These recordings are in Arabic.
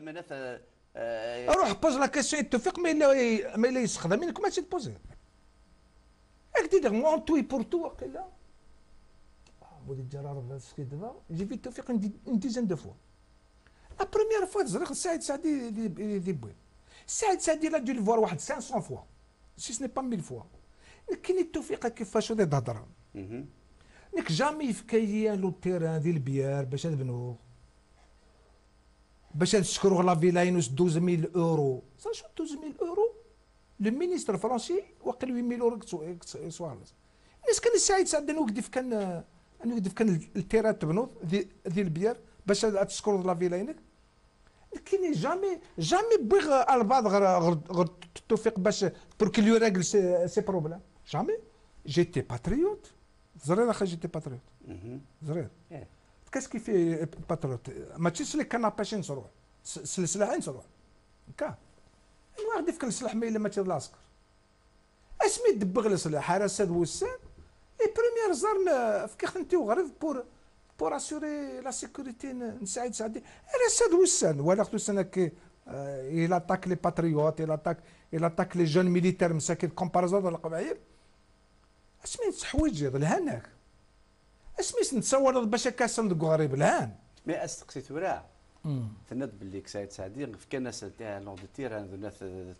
من آه روح بوز لا كيسيون التوفيق ما إلا ما إلا يستخدم منك ما تبوزي هاك دير مون تو بور تو وقيلا. وليد الجرار سكي دابا جي في التوفيق اون ديزان دو فوا. لا بروميير فوا تزرق سعيد سعدي دي بوي. سعيد سعدي لا دو الفوار واحد 500 فوا. سي سني با 1000 فوا. كاين التوفيق كيفاش ودي تهضر نك جامي يفكايا لو تيران ديال البيار باش نبنوه باش تسكروا لا فيلا ينوس 12000 اورو. سا شو 12000 اورو؟ لو مينيستر فرونسي وقال 8000 اورو سوارز الناس كان سعيد سعد نوقف كان نوقف كان التيران تبنوض ديال البيار باش تسكروا لا فيلا ينك كاين جامي جامي بغى البعض غير غير التوفيق باش بور كي يراجل سي بروبليم. جامي جيتي باتريوت؟ زرير أخي جيتي باتريوت. زرير. كاس كيف باتريوت ما تشيش لك كان باشين نصروح سلسلة نصروح كا واحد يفكر السلاح ما الا ما تيض العسكر اسمي دبغ السلاح حراسات وسان اي بروميير زار فكيخ انت وغريب بور بور اسوري لا سيكوريتي نساعد سعدي رساد وسان ولا خصو سنك il attaque les patriotes, il attaque, il attaque les jeunes militaires مساكن كومباريزون القبائل اسمي حوايج الهان اسمي نتصور باش كاسم دك غريب الهان مي استقسيت وراه. تنض باللي كسايد سعدي في كان ناس لونغ دو تيران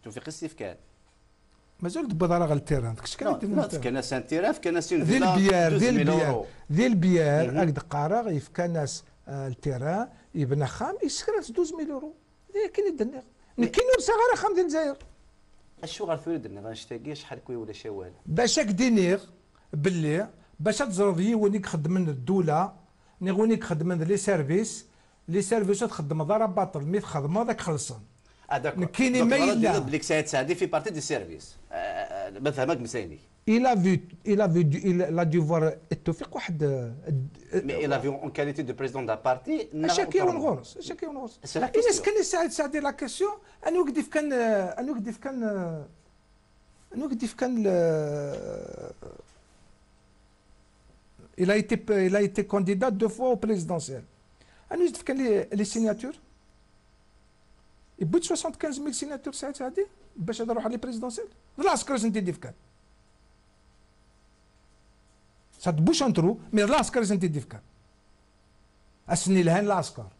توفيق السيف مازال دبا راه التيران داكشي كان كان ناس ان تيران في كان ناس ديال البيار ديال البيار ديال البيار هاك قارا في كان ناس التيران يبنى خام يسكر 12000 اورو كاين الدنيا كاين صغار خام ديال الجزائر. أشو غير الدنيا غنشتاقي شحال كوي ولا شوال باش دينيغ باللي باش تزرد يونيك خدمن الدولة نيغونيك خدمن لي سيرفيس لي سيرفيس تخدم ضرب باطل مي تخدم هذاك خلصن هذاك كاين ما يلا بليك سعيد سعدي في بارتي دي سيرفيس ما فهمك مسايني il a vu il a vu il a dû voir التوفيق واحد مي a vu en qualité de président d'un parti شاكي ونغورس شاكي ونغورس الناس كان يساعد سعدي لا كيسيون أنا وقديف كان أنا وقديف كان أنا وقديف كان il a été il a été candidat deux fois au présidentiel أنا وقديف كان لي سيناتور يبوت 75000 سيناتور سعيد سعدي باش هذا روح على بريزيدونسيال العسكر انت ديف كان te bouche un trou, mais l'ascar c'est différent. Asni l'hen l'ascar.